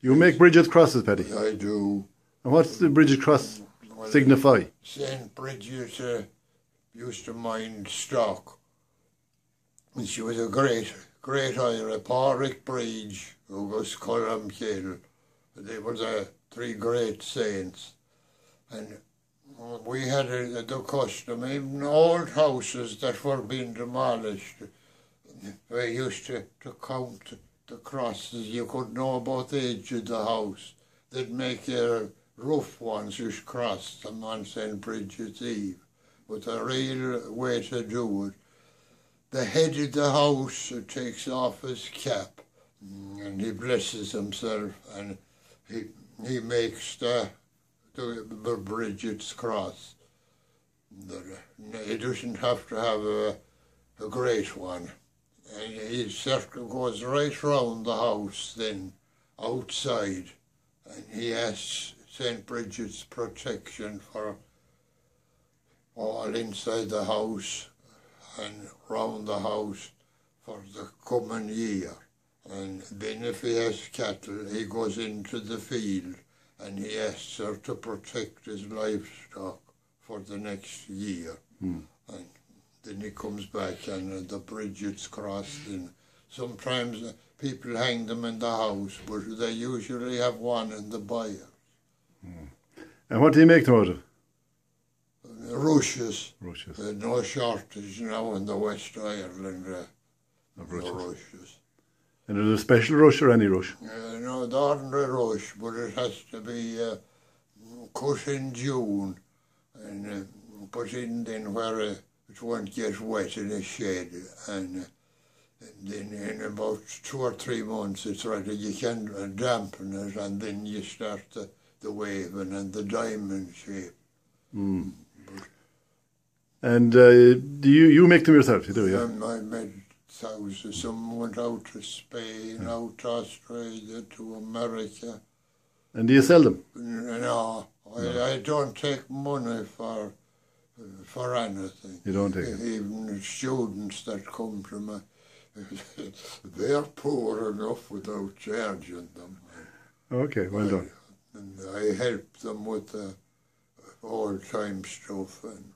You make Bridget's crosses, Paddy. I do. And what's the Bridget cross signify? St. Bridget uh, used to mind stock. And she was a great, great Irish. Pádraig Bridget, who was Columcille. They were the three great saints. And we had a, the custom, even old houses that were being demolished, we used to, to count the crosses. You could know about the age of the house. They'd make your rough ones, you cross them on St. Bridget's Eve. But the real way to do it, the head of the house takes off his cap and he blesses himself and he, he makes the the Bridget's cross. Uh, he doesn't have to have a, a great one. And his circle goes right round the house then, outside, and he asks St. Bridget's protection for all inside the house and round the house for the coming year. And then if he has cattle, he goes into the field and he asks her to protect his livestock for the next year. Mm. And then he comes back and the bridge is crossed and sometimes people hang them in the house, but they usually have one in the byre. Mm. And what do you make them out of? Rushes. Rushes. Uh, no shortage now in the West Ireland uh, of rushes. rushes. And is it a special rush or any rush? Uh, no, the ordinary rush, but it has to be uh, cut in June and uh, put in then where uh, it won't get wet in a shed. And, then in about two or three months it's ready. You can dampen it and then you start the, the waving and the diamond shape. Mm. And uh, do you you make them yourself? You do, yeah. Um, I made thousands. Some went out to Spain, yeah. out to Australia, to America. And do you sell them? No, I, no. I don't take money for for anything. You don't take it? Even students that come to me, they're poor enough without charging them. Okay, well I, done. And I help them with the old time stuff and